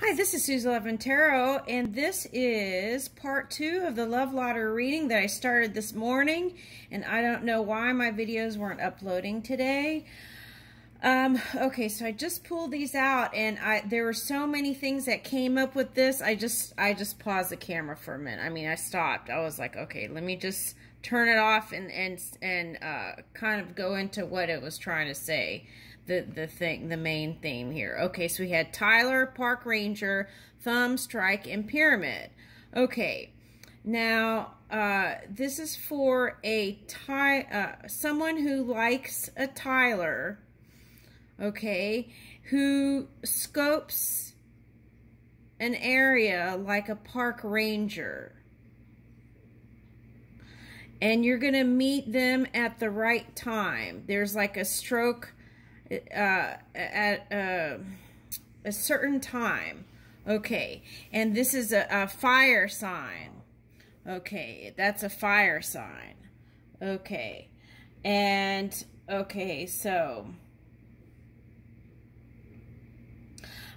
Hi, this is Susie Love and this is part two of the Love Lottery reading that I started this morning, and I don't know why my videos weren't uploading today. Um, okay, so I just pulled these out, and I there were so many things that came up with this, I just, I just paused the camera for a minute. I mean, I stopped. I was like, okay, let me just turn it off and, and, and uh, kind of go into what it was trying to say the the thing the main theme here. Okay, so we had Tyler, Park Ranger, Thumb, Strike, and Pyramid. Okay, now uh, this is for a Ty uh, someone who likes a Tyler. Okay, who scopes an area like a park ranger. And you're going to meet them at the right time. There's like a stroke uh, at uh, a certain time. Okay, and this is a, a fire sign. Okay, that's a fire sign. Okay, and okay, so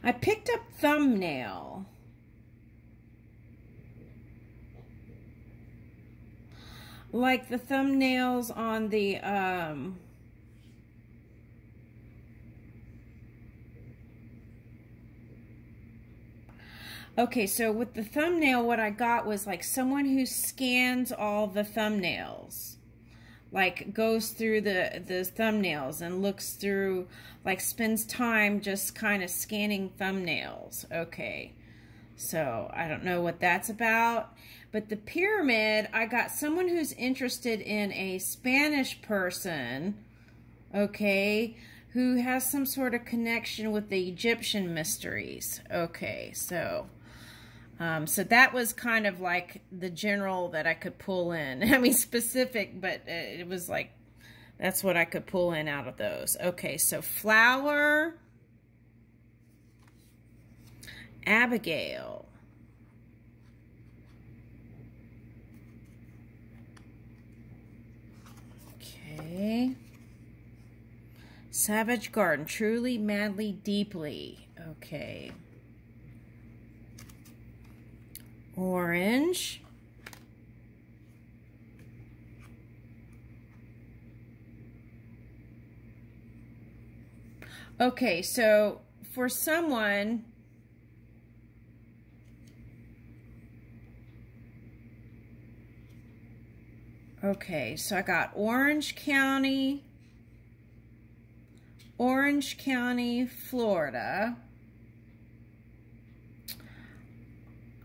I picked up thumbnail. Like the thumbnails on the um, Okay, so with the thumbnail, what I got was like someone who scans all the thumbnails. Like goes through the, the thumbnails and looks through, like spends time just kind of scanning thumbnails. Okay, so I don't know what that's about. But the pyramid, I got someone who's interested in a Spanish person, okay, who has some sort of connection with the Egyptian mysteries. Okay, so um, so that was kind of like the general that I could pull in. I mean, specific, but it was like, that's what I could pull in out of those. Okay, so flower, Abigail. Okay. Savage Garden, truly, madly, deeply. Okay. Orange, Okay, so for someone, okay, so I got Orange County, Orange County, Florida.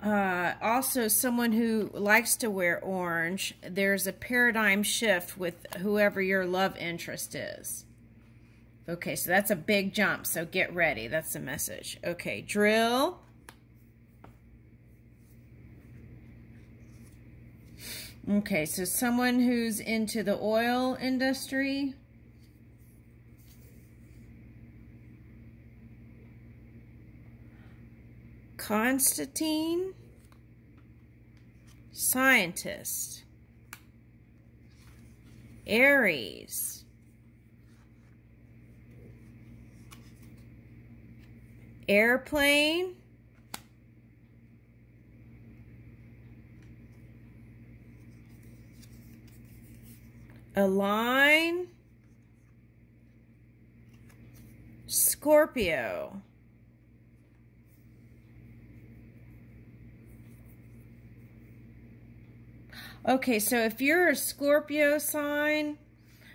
Uh, also, someone who likes to wear orange, there's a paradigm shift with whoever your love interest is. Okay, so that's a big jump, so get ready. That's the message. Okay, drill. Okay, so someone who's into the oil industry. Constantine, scientist, Aries, airplane, align, Scorpio. Okay, so if you're a Scorpio sign,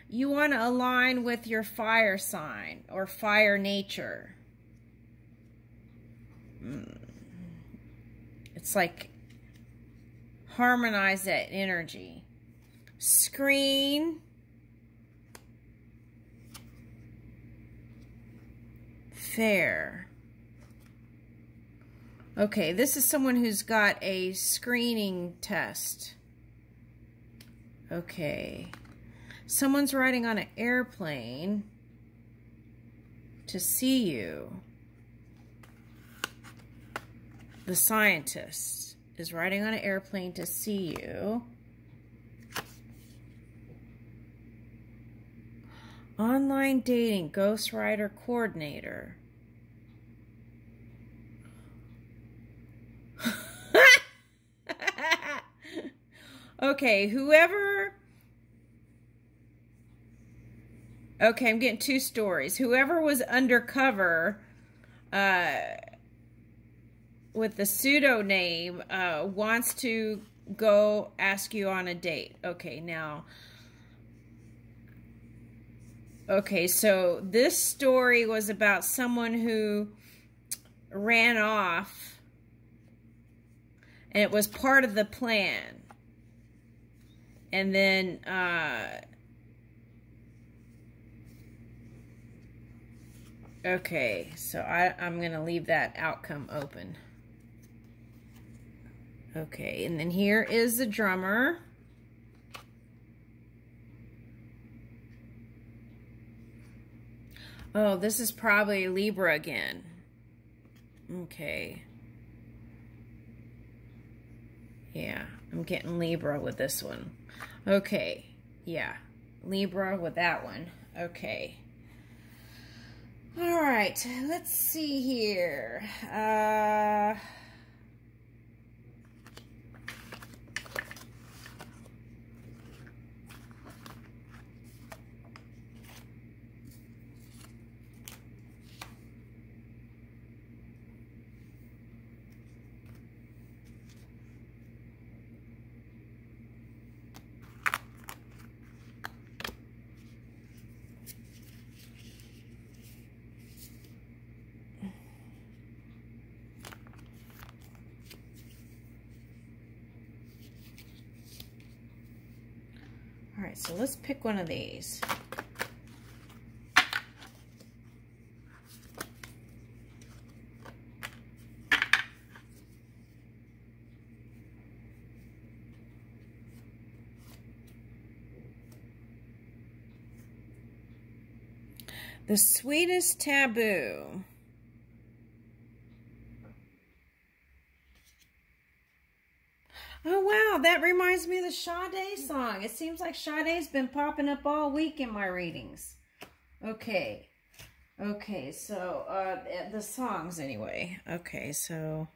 you want to align with your fire sign or fire nature. Hmm. It's like harmonize that energy. Screen. Fair. Okay, this is someone who's got a screening test. Okay. Someone's riding on an airplane to see you. The scientist is riding on an airplane to see you. Online dating, ghost rider coordinator. okay, whoever Okay, I'm getting two stories. Whoever was undercover uh, with the pseudo name uh, wants to go ask you on a date. Okay, now. Okay, so this story was about someone who ran off and it was part of the plan. And then uh Okay, so I, I'm going to leave that outcome open. Okay, and then here is the drummer. Oh, this is probably Libra again. Okay. Yeah, I'm getting Libra with this one. Okay, yeah, Libra with that one. Okay. All right, let's see here. Uh... All right, so let's pick one of these. The sweetest taboo. Oh, wow. That reminds me of the Sade song. It seems like Sade's been popping up all week in my readings. Okay. Okay, so, uh, the songs anyway. Okay, so,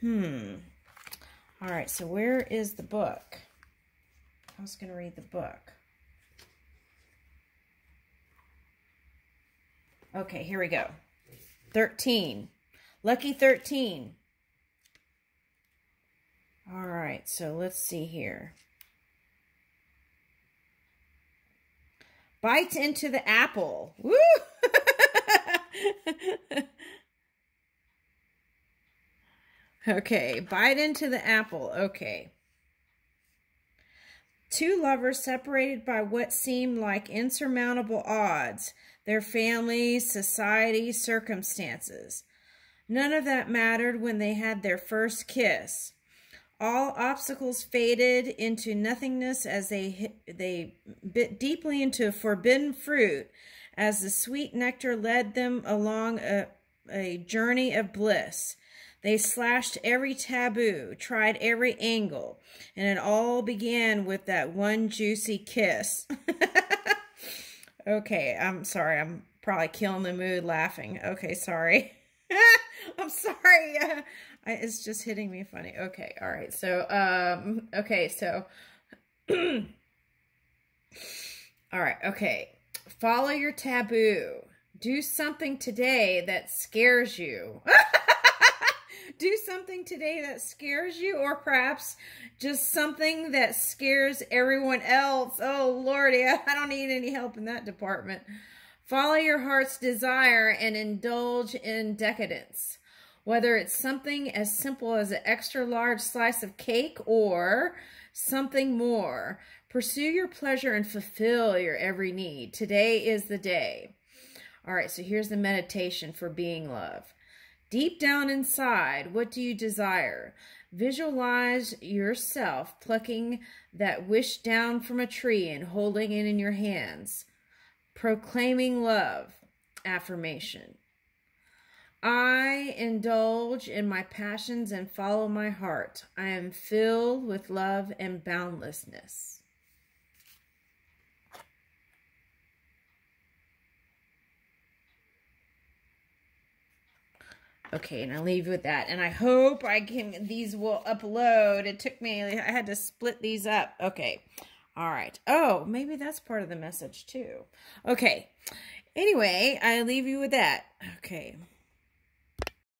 hmm. All right, so where is the book? I was going to read the book. Okay, here we go. 13. Lucky 13. Right, so let's see here. Bite into the apple. Woo! okay, bite into the apple. Okay. Two lovers separated by what seemed like insurmountable odds, their families, society, circumstances. None of that mattered when they had their first kiss. All obstacles faded into nothingness as they they bit deeply into forbidden fruit as the sweet nectar led them along a, a journey of bliss. They slashed every taboo, tried every angle, and it all began with that one juicy kiss. okay, I'm sorry. I'm probably killing the mood laughing. Okay, sorry. I'm sorry. Uh, I, it's just hitting me funny. Okay, all right. So, um, okay, so, all right, okay. Follow your taboo. Do something today that scares you. Do something today that scares you, or perhaps just something that scares everyone else. Oh, Lordy, I don't need any help in that department. Follow your heart's desire and indulge in decadence. Whether it's something as simple as an extra large slice of cake or something more, pursue your pleasure and fulfill your every need. Today is the day. All right, so here's the meditation for being love. Deep down inside, what do you desire? Visualize yourself plucking that wish down from a tree and holding it in your hands. Proclaiming love. Affirmation. I indulge in my passions and follow my heart. I am filled with love and boundlessness. Okay, and I'll leave you with that. And I hope I can, these will upload. It took me, I had to split these up. Okay. All right. Oh, maybe that's part of the message too. Okay. Anyway, I leave you with that. Okay.